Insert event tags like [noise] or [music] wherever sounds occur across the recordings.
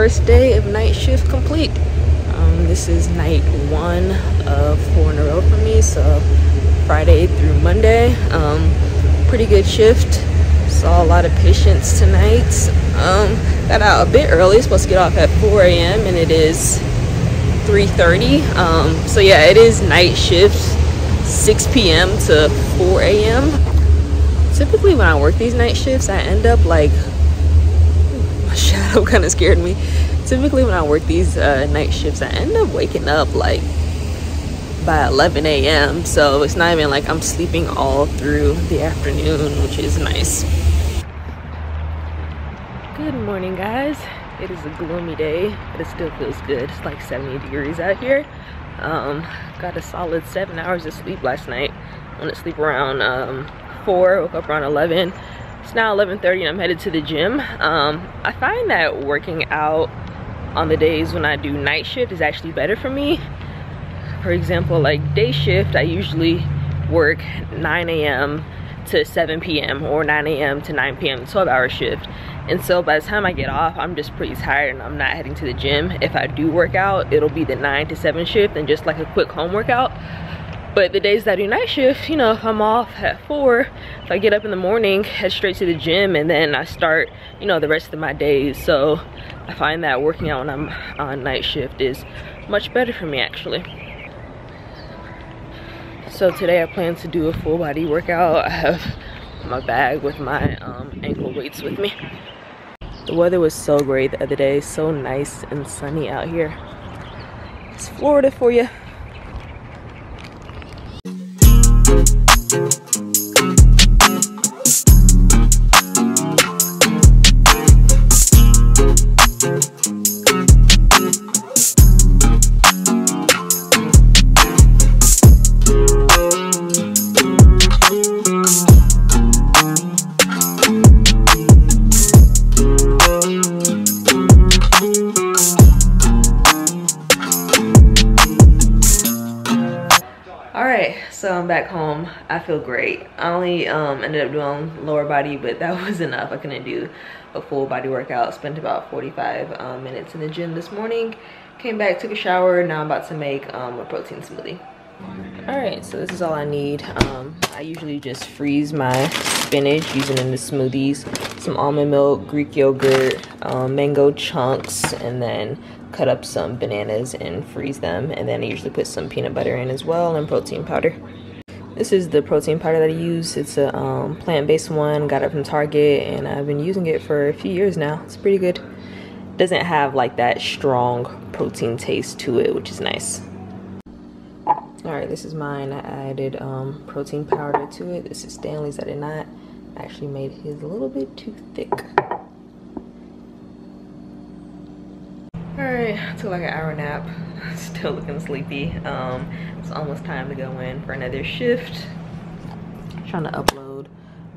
first day of night shift complete. Um, this is night one of four in a row for me, so Friday through Monday. Um, pretty good shift. Saw a lot of patients tonight. Um, got out a bit early, supposed to get off at 4 a.m. and it is 3.30. Um, so yeah, it is night shift, 6 p.m. to 4 a.m. Typically when I work these night shifts, I end up like, shadow [laughs] kind of scared me typically when I work these uh, night shifts, I end up waking up like by 11 a.m. So it's not even like I'm sleeping all through the afternoon, which is nice. Good morning, guys. It is a gloomy day, but it still feels good. It's like 70 degrees out here. Um, got a solid seven hours of sleep last night. I went to sleep around um, 4, woke up around 11. It's now 11.30 and I'm headed to the gym. Um, I find that working out on the days when I do night shift is actually better for me. For example, like day shift, I usually work 9 a.m. to 7 p.m. or 9 a.m. to 9 p.m. 12 hour shift. And so by the time I get off, I'm just pretty tired and I'm not heading to the gym. If I do work out, it'll be the 9 to 7 shift and just like a quick home workout. But the days that I do night shift, you know, if I'm off at 4, if I get up in the morning, head straight to the gym and then I start, you know, the rest of my days. So I find that working out when I'm on night shift is much better for me actually. So today I plan to do a full body workout. I have my bag with my um, ankle weights with me. The weather was so great the other day, so nice and sunny out here. It's Florida for you. So I'm back home. I feel great. I only um, ended up doing lower body, but that [laughs] was enough. I couldn't do a full body workout. Spent about 45 um, minutes in the gym this morning. Came back, took a shower. Now I'm about to make um, a protein smoothie. All right, so this is all I need. Um, I usually just freeze my spinach using in the smoothies. Some almond milk, Greek yogurt, um, mango chunks, and then cut up some bananas and freeze them and then I usually put some peanut butter in as well and protein powder. This is the protein powder that I use. It's a um, plant-based one, got it from Target and I've been using it for a few years now. It's pretty good. Doesn't have like that strong protein taste to it, which is nice. All right, this is mine. I added um, protein powder to it. This is Stanley's. I did not. I actually made his a little bit too thick. [laughs] Took like an hour nap. [laughs] Still looking sleepy. Um, it's almost time to go in for another shift. I'm trying to upload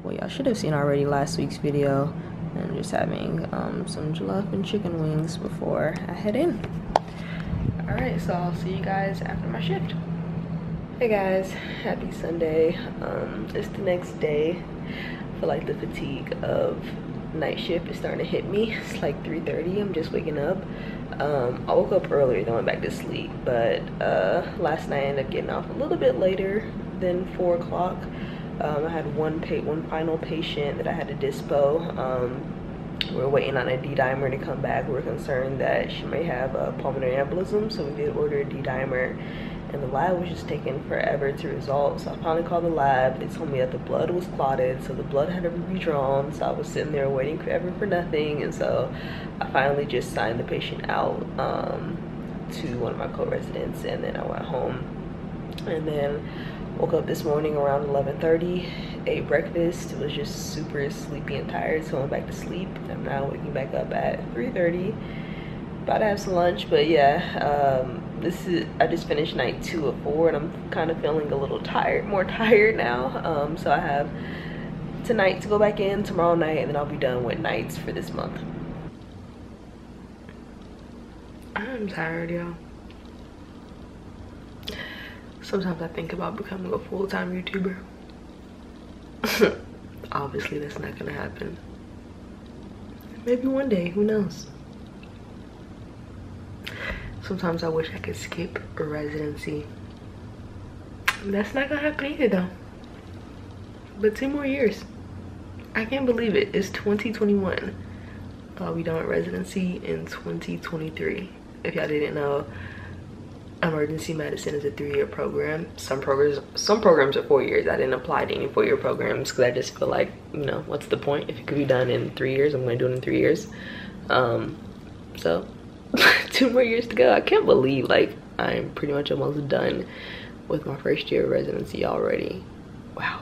what y'all should have seen already last week's video. And just having um, some jollof and chicken wings before I head in. Alright, so I'll see you guys after my shift. Hey guys, happy Sunday. Um, it's the next day. I feel like the fatigue of night shift is starting to hit me. It's like 3.30, I'm just waking up. Um, I woke up earlier then went back to sleep, but uh, last night I ended up getting off a little bit later than 4 o'clock. Um, I had one one final patient that I had to dispo. Um, we are waiting on a D-dimer to come back. We are concerned that she may have a pulmonary embolism, so we did order a D-dimer and the lab was just taking forever to resolve. So I finally called the lab. They told me that the blood was clotted, so the blood had to be redrawn. So I was sitting there waiting forever for nothing, and so I finally just signed the patient out um, to one of my co-residents, and then I went home. And then woke up this morning around 11:30, ate breakfast. Was just super sleepy and tired, so I went back to sleep. I'm now waking back up at 3:30. About to have some lunch, but yeah. Um, this is i just finished night two of four and i'm kind of feeling a little tired more [laughs] tired now. Um, so i have tonight to go back in tomorrow night and then i'll be done with nights for this month. I'm tired y'all. Sometimes i think about becoming a full-time youtuber. [laughs] Obviously that's not gonna happen. Maybe one day who knows Sometimes I wish I could skip residency. That's not gonna happen either though. But two more years. I can't believe it. It's 2021. I'll be done with residency in 2023. If y'all didn't know, emergency medicine is a three-year program. Some programs some programs are four years. I didn't apply to any four-year programs because I just feel like, you know, what's the point? If it could be done in three years, I'm gonna do it in three years. Um, so [laughs] [laughs] two more years to go. I can't believe like I'm pretty much almost done with my first year of residency already. Wow.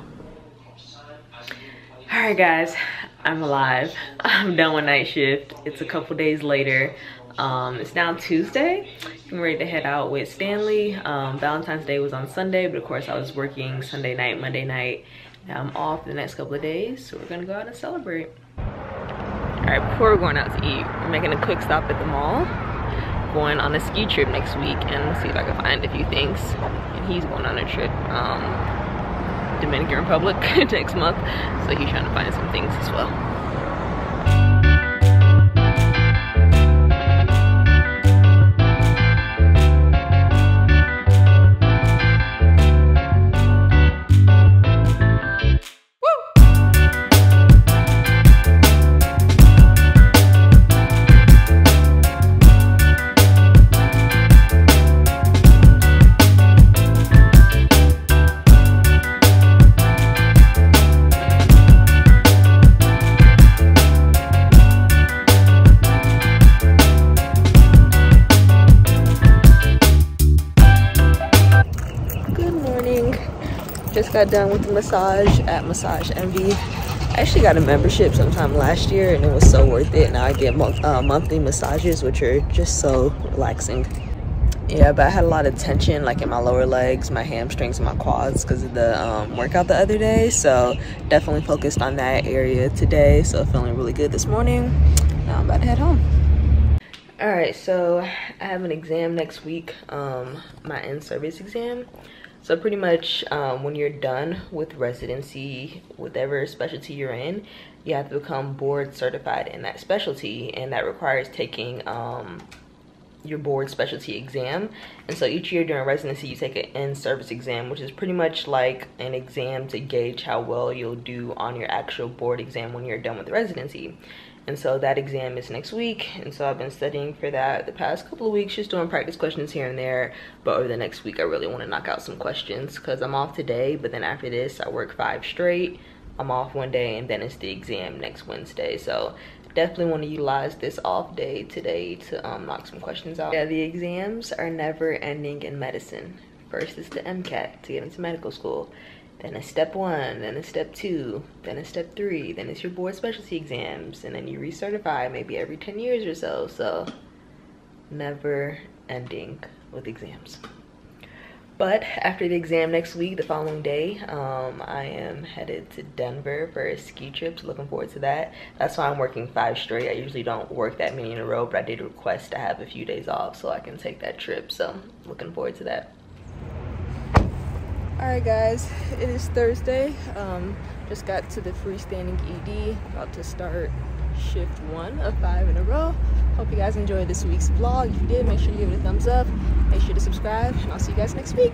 All right, guys, I'm alive. I'm done with night shift. It's a couple days later. Um, it's now Tuesday. I'm ready to head out with Stanley. Um, Valentine's Day was on Sunday, but of course I was working Sunday night, Monday night. Now I'm off the next couple of days, so we're gonna go out and celebrate. All right, before we're going out to eat, we're making a quick stop at the mall. Going on a ski trip next week and see if I can find a few things. And he's going on a trip, um, Dominican Republic [laughs] next month. So he's trying to find some things as well. Got done with the massage at Massage Envy. I actually got a membership sometime last year and it was so worth it. Now I get month, uh, monthly massages, which are just so relaxing. Yeah, but I had a lot of tension like in my lower legs, my hamstrings, and my quads because of the um, workout the other day. So definitely focused on that area today. So feeling really good this morning. Now I'm about to head home. All right, so I have an exam next week, um, my in-service exam. So pretty much um, when you're done with residency, whatever specialty you're in, you have to become board certified in that specialty and that requires taking um, your board specialty exam. And so each year during residency, you take an in-service exam, which is pretty much like an exam to gauge how well you'll do on your actual board exam when you're done with residency and so that exam is next week and so i've been studying for that the past couple of weeks just doing practice questions here and there. But over the next week i really want to knock out some questions because i'm off today but then after this i work five straight. I'm off one day and then it's the exam next wednesday. So definitely want to utilize this off day today to um, knock some questions out. Yeah the exams are never ending in medicine. First is the mcat to get into medical school then it's step one, then it's step two, then it's step three, then it's your board specialty exams, and then you recertify maybe every 10 years or so. So never ending with exams. But after the exam next week, the following day, um, I am headed to Denver for a ski trip. So looking forward to that. That's why I'm working five straight. I usually don't work that many in a row, but I did request to have a few days off so I can take that trip. So looking forward to that all right guys it is thursday. Um, just got to the freestanding ed about to start shift one of five in a row. Hope you guys enjoyed this week's vlog. If you did make sure you give it a thumbs up. Make sure to subscribe and i'll see you guys next week